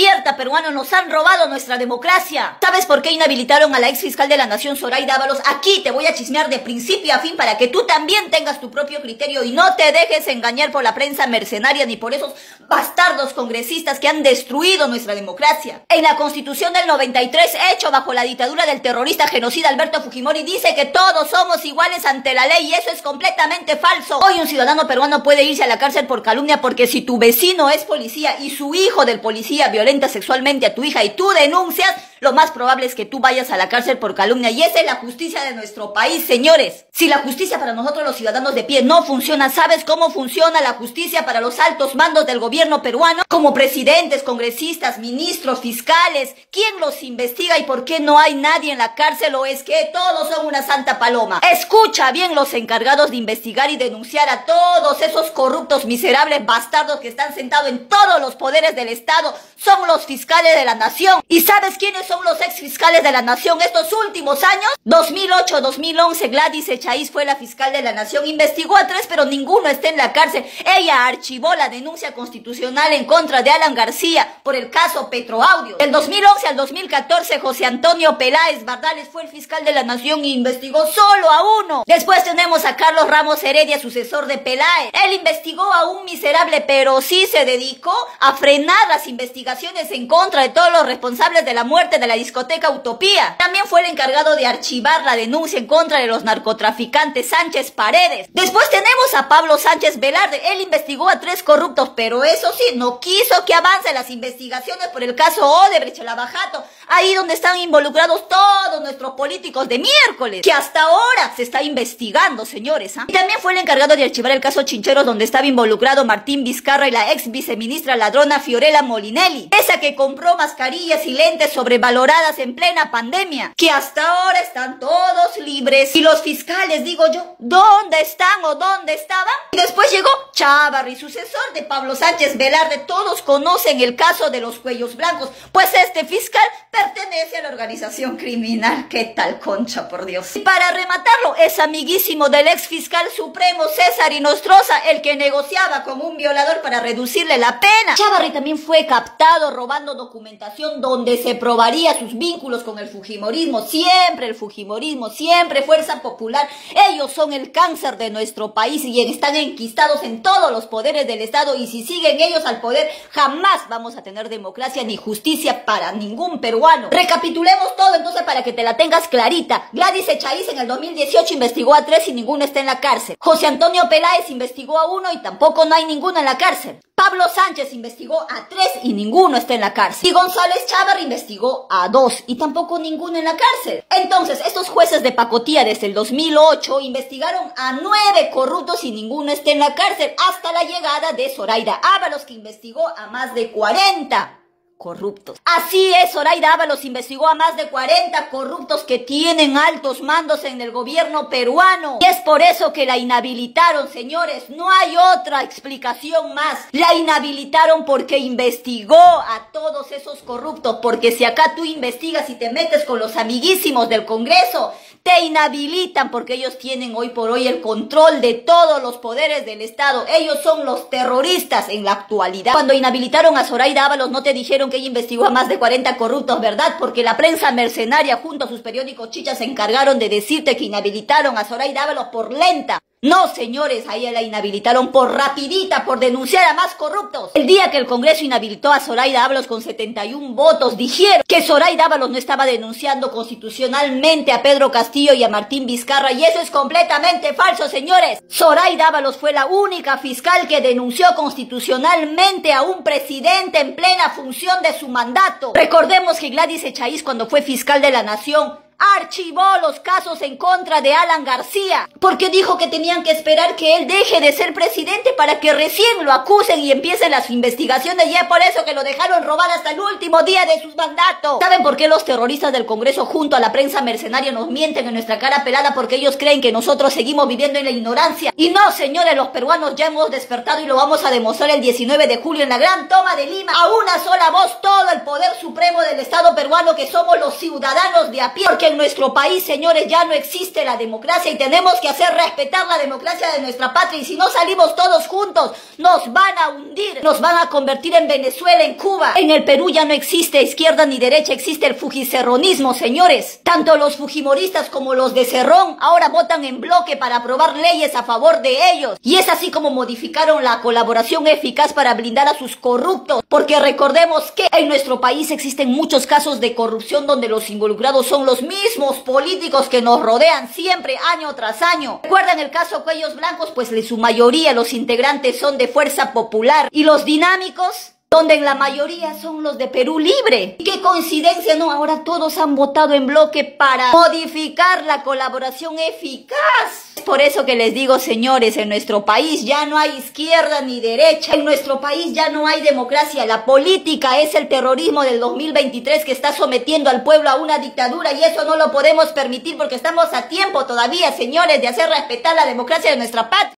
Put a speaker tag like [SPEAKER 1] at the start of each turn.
[SPEAKER 1] Despierta, peruanos, nos han robado nuestra democracia. ¿Sabes por qué inhabilitaron a la ex fiscal de la Nación, Zoraida Ábalos? Aquí te voy a chismear de principio a fin para que tú también tengas tu propio criterio y no te dejes engañar por la prensa mercenaria ni por esos bastardos congresistas que han destruido nuestra democracia. En la Constitución del 93, hecho bajo la dictadura del terrorista genocida Alberto Fujimori, dice que todos somos iguales ante la ley y eso es completamente falso. Hoy un ciudadano peruano puede irse a la cárcel por calumnia porque si tu vecino es policía y su hijo del policía violenta sexualmente a tu hija y tú denuncias, lo más probable es que tú vayas a la cárcel por calumnia y esa es la justicia de nuestro país, señores. Si la justicia para nosotros los ciudadanos de pie no funciona, ¿sabes cómo funciona la justicia para los altos mandos del gobierno peruano? Como presidentes, congresistas, ministros, fiscales. ¿Quién los investiga y por qué no hay nadie en la cárcel o es que todos son una santa paloma? Escucha bien los encargados de investigar y denunciar a todos esos corruptos, miserables bastardos que están sentados en todos los poderes del Estado. Son los fiscales de la nación. ¿Y sabes quiénes son los ex fiscales de la nación estos últimos años? 2008-2011 Gladys Echaíz fue la fiscal de la nación. Investigó a tres, pero ninguno está en la cárcel. Ella archivó la denuncia constitucional en contra de Alan García por el caso Petroaudio. Del 2011 al 2014 José Antonio Peláez Bardales fue el fiscal de la nación e investigó solo a uno. Después tenemos a Carlos Ramos Heredia, sucesor de Peláez. Él investigó a un miserable, pero sí se dedicó a frenar las investigaciones en contra de todos los responsables de la muerte de la discoteca Utopía. También fue el encargado de archivar la denuncia en contra de los narcotraficantes Sánchez Paredes. Después tenemos a Pablo Sánchez Velarde. Él investigó a tres corruptos, pero eso sí, no quiso que avancen las investigaciones por el caso Odebrecht, Lavajato, ahí donde están involucrados todos nuestros políticos de miércoles, que hasta ahora se está investigando, señores. ¿ah? Y también fue el encargado de archivar el caso Chincheros, donde estaba involucrado Martín Vizcarra y la ex viceministra ladrona Fiorella Molinelli, esa que compró mascarillas y lentes sobrevaloradas en plena pandemia, que hasta ahora están todos libres. Y los fiscales, digo yo, ¿dónde están o dónde estaban? Y después llegó Chávarri, sucesor de Pablo Sánchez Velarde. Todos conocen el caso de los cuellos blancos, pues este fiscal pertenece a la organización criminal. ¿Qué tal concha, por Dios? Y para rematarlo, es amiguísimo del ex fiscal supremo César Inostroza, el que negociaba con un violador para reducirle la pena. Chávarri también fue captado robando documentación donde se probaría sus vínculos con el Fujimorismo. Siempre el Fujimorismo, siempre Fuerza Popular. Ellos son el cáncer de nuestro país y están enquistados en todos los poderes del Estado y si siguen ellos al poder, jamás vamos a tener democracia ni justicia para ningún peruano. Recapitulemos todo entonces para que te la tengas clarita. Gladys Echaíz en el 2018 investigó a tres y ninguno está en la cárcel. José Antonio Peláez investigó a uno y tampoco no hay ninguno en la cárcel. Pablo Sánchez investigó a tres y ninguno está en la cárcel. Y González Chávez investigó a dos y tampoco ninguno en la cárcel. Entonces, estos jueces de pacotilla desde el 2008 investigaron a nueve corruptos y ninguno está en la cárcel hasta la llegada de Zoraida Ábalos que investigó a más de 40 corruptos. Así es, Zoraida Ábalos investigó a más de 40 corruptos que tienen altos mandos en el gobierno peruano. Y es por eso que la inhabilitaron, señores. No hay otra explicación más. La inhabilitaron porque investigó a todos esos corruptos. Porque si acá tú investigas y te metes con los amiguísimos del Congreso, te inhabilitan porque ellos tienen hoy por hoy el control de todos los poderes del Estado. Ellos son los terroristas en la actualidad. Cuando inhabilitaron a Zoraida Ábalos no te dijeron que ella investigó a más de 40 corruptos, ¿verdad? Porque la prensa mercenaria junto a sus periódicos chichas se encargaron de decirte que inhabilitaron a Zoraida Ábalos por lenta. No, señores, a ella la inhabilitaron por rapidita, por denunciar a más corruptos. El día que el Congreso inhabilitó a Zoraida Ábalos con 71 votos, dijeron que Zoraida Ábalos no estaba denunciando constitucionalmente a Pedro Castillo y a Martín Vizcarra, y eso es completamente falso, señores. Zoraida Ábalos fue la única fiscal que denunció constitucionalmente a un presidente en plena función de su mandato. Recordemos que Gladys Echaíz, cuando fue fiscal de la Nación, archivó los casos en contra de Alan García, porque dijo que tenían que esperar que él deje de ser presidente para que recién lo acusen y empiecen las investigaciones y es por eso que lo dejaron robar hasta el último día de sus mandatos. ¿Saben por qué los terroristas del Congreso junto a la prensa mercenaria nos mienten en nuestra cara pelada? Porque ellos creen que nosotros seguimos viviendo en la ignorancia. Y no, señores, los peruanos ya hemos despertado y lo vamos a demostrar el 19 de julio en la gran toma de Lima. A una sola voz todo el poder supremo del Estado peruano que somos los ciudadanos de a pie. Porque en nuestro país, señores, ya no existe la democracia y tenemos que hacer respetar la democracia de nuestra patria. Y si no salimos todos juntos, nos van a hundir, nos van a convertir en Venezuela, en Cuba. En el Perú ya no existe izquierda ni derecha, existe el fujicerronismo, señores. Tanto los fujimoristas como los de Cerrón ahora votan en bloque para aprobar leyes a favor de ellos. Y es así como modificaron la colaboración eficaz para blindar a sus corruptos. Porque recordemos que en nuestro país existen muchos casos de corrupción donde los involucrados son los mismos políticos que nos rodean siempre año tras año. ¿Recuerdan el caso Cuellos Blancos? Pues en su mayoría los integrantes son de Fuerza Popular y los dinámicos donde en la mayoría son los de Perú Libre. qué coincidencia, ¿no? Ahora todos han votado en bloque para modificar la colaboración eficaz. Es por eso que les digo, señores, en nuestro país ya no hay izquierda ni derecha. En nuestro país ya no hay democracia. La política es el terrorismo del 2023 que está sometiendo al pueblo a una dictadura y eso no lo podemos permitir porque estamos a tiempo todavía, señores, de hacer respetar la democracia de nuestra patria.